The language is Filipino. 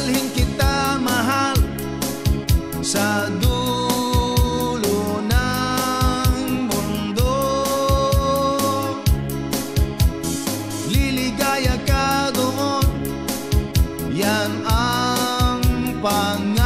Dadalhin kita mahal sa dulo ng mundo. Liligaya ka doon Yan ang pangarap.